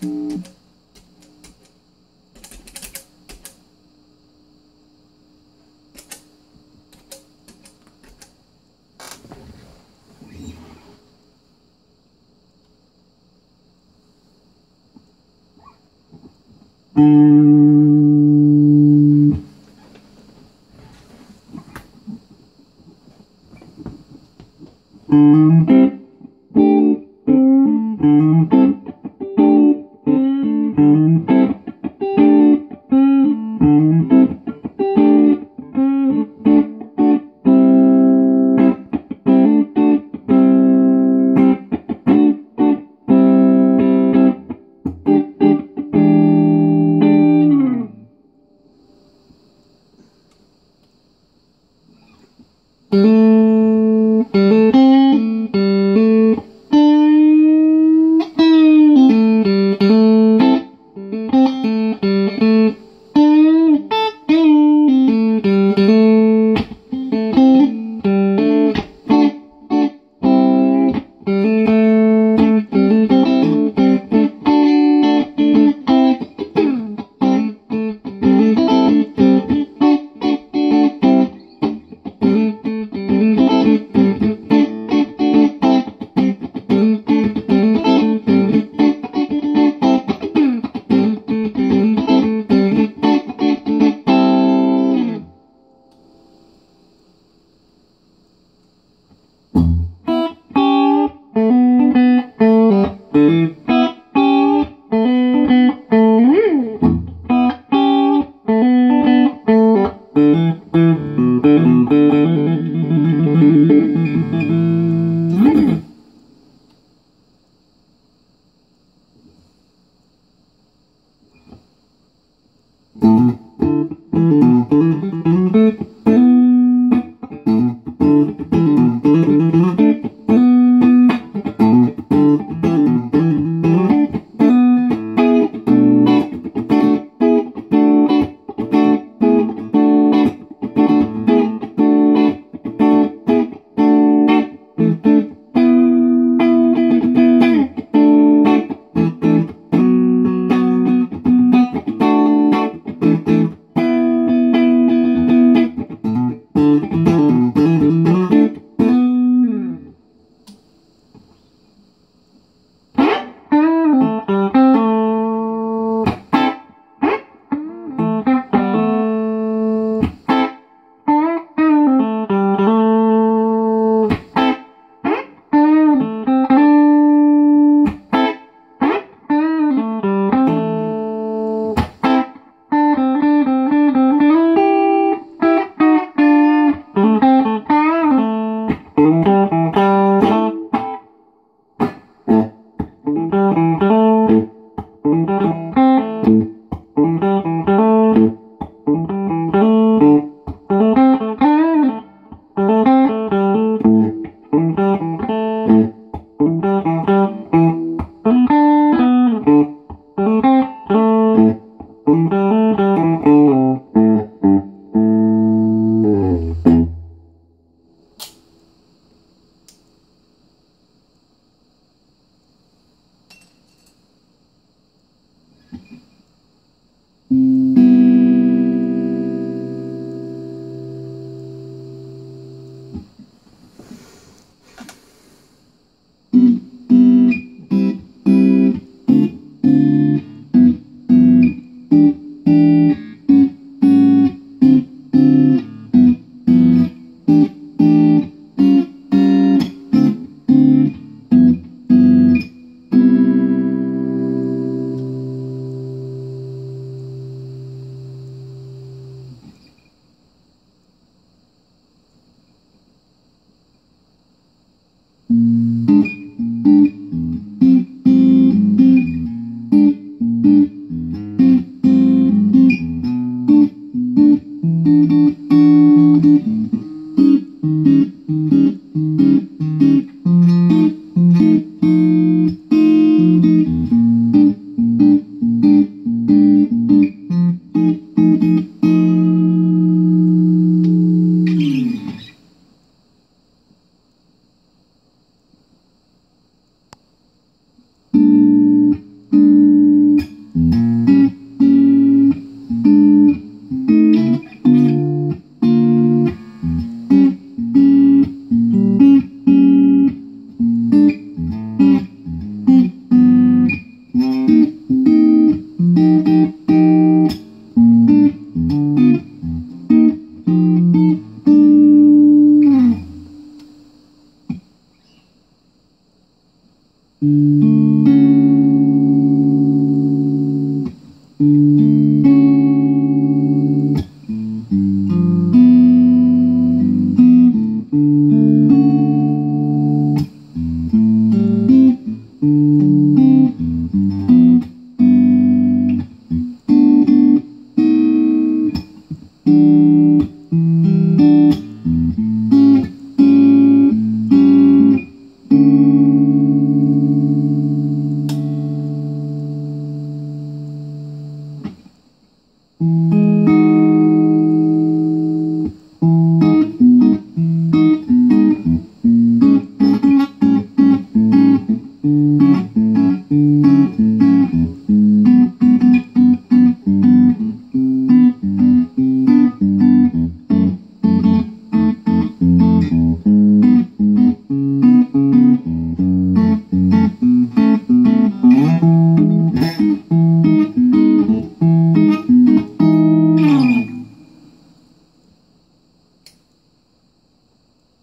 Thank -hmm. you. Mm-hmm.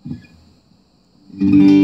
Música